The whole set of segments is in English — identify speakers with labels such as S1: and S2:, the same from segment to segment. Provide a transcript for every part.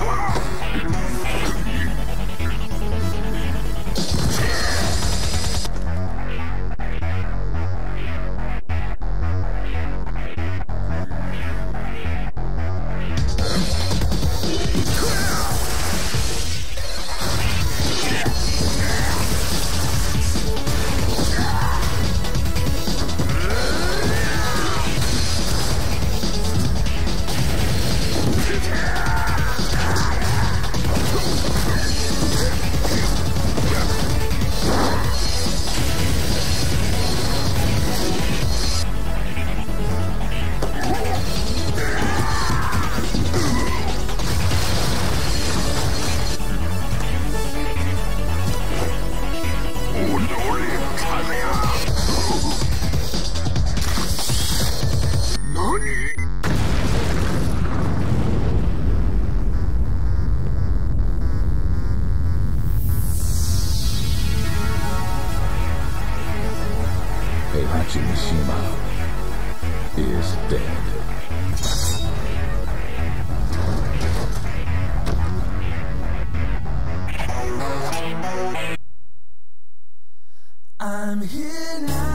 S1: Come on!
S2: Heihachi Mishima is dead.
S1: I'm here now.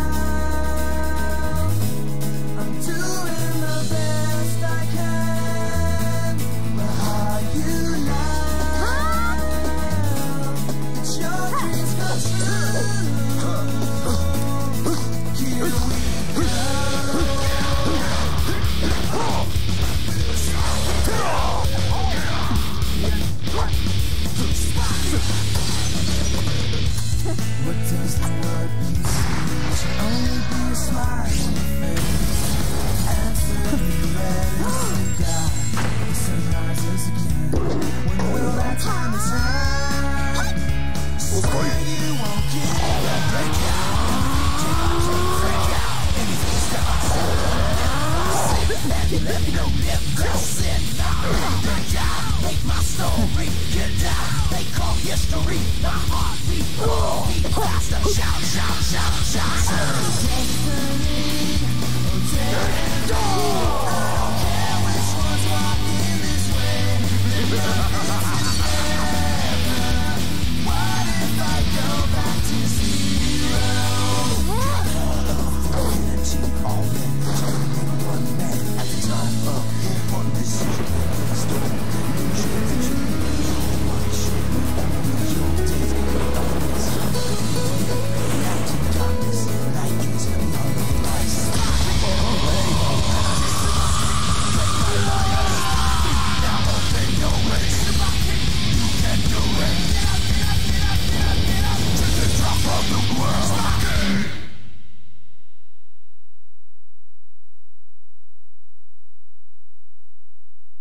S1: history, the heartbeat, roar, beat faster, shout, shout, shout, shout, shout. Dead door. I don't care which one's walking this way.